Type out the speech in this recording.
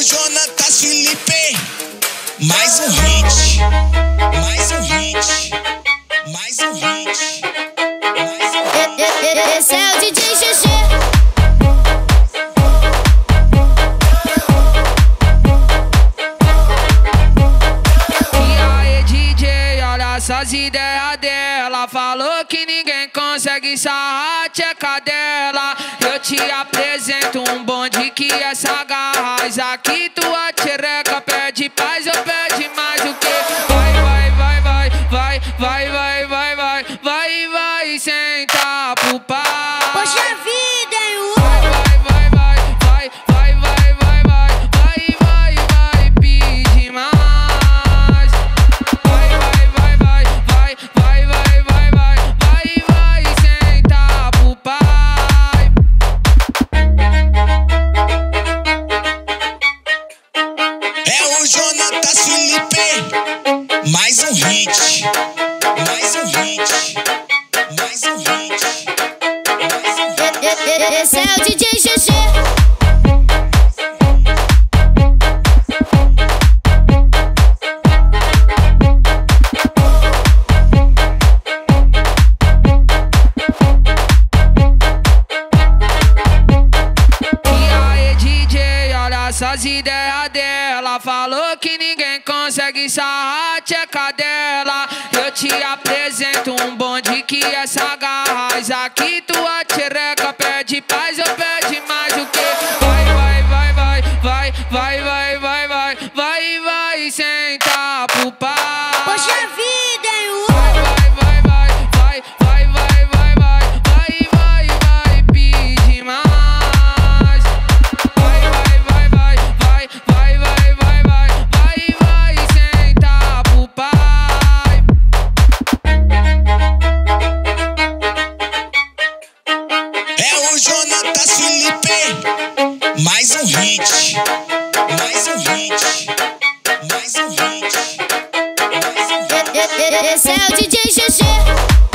o Jonatas Felipe. Mais um hit. Mais um hit. Mais um hit. Mais um hit. Esse é o DJ GG. E aí, DJ, olha essas ideias dela. Falou que ninguém consegue sarrar a tcheca dela. Eu te apresento um bonde que é sagaz. Aqui vai, senta pro pai. Poxa vida, hein? Vai, vai, vai, vai, vai, vai, vai, vai, vai, vai, vai, vai, pede mais. Vai, vai, vai, vai, vai, vai, vai, vai, vai, vai, vai, senta pro pai. É o Jonatas Felipe. Mais um hit. Mais um hit. Esse é o DJ GG. Essas ideias dela. Falou que ninguém consegue sarrar a tcheca dela. Eu te apresento um bonde que é sagaz. Aqui vai, senta pro pai. Poxa vida, hein? Vai, vai, vai, vai, vai, vai, vai, vai, vai, vai, vai, vai, pede mais. Vai, vai, vai, vai, vai, vai, vai, vai, vai, vai, vai, senta pro pai. É o Jonatas Felipe. Um um. Mais um hit. Mais um hit. Esse é o DJ GG.